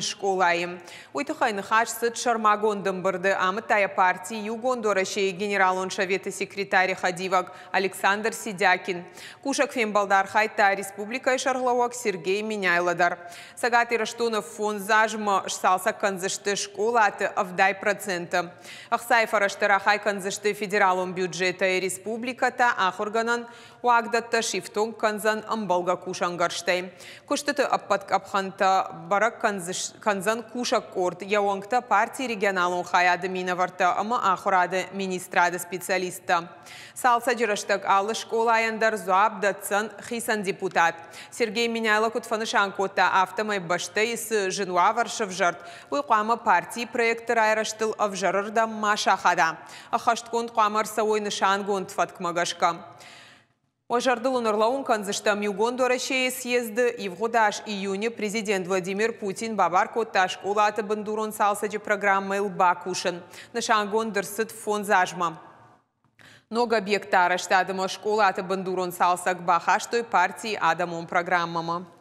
Школайым. Уйтыхайны хачсыт шармагондым бырды амытая партии югон дорашей генералон шаветы секретарь Хадивак Александр Сидякин. Кушак фембалдар хайта республика шарлауак Сергей Миняйладар. Сагаты Раштунов фон зажма салсак канзышты школаты авдай процента. Ахсай фараштыра хай уагдат та шифтон канзан амбалга кушан гарштей. Куштыты аппат капханта барак канзан куша корт яуангта партии регионалон хаяды минаварта ама ахурады министрады специалиста. Салса жираштак алы школа аяндар зуабдатсан хисан депутат. Сергей Миняйла кутфанышан кота автомай баштай с жинуа варшав жарт. Уйқама партии проекты райраштыл авжарырда маша хада. Ахашткон қамар сауой нышан гонт фаткмагашка. Ожардыл ұнырлауын канзыштам югон дорашее съезді и в годаш июне президент Владимир Путин бабар котташ улаты бандурон салсаджи программы Бакушин. Нашангон дырсыт фон зажма. Много объекта штадыма школа аты бандурон салсак бахаш той партии адамон программама.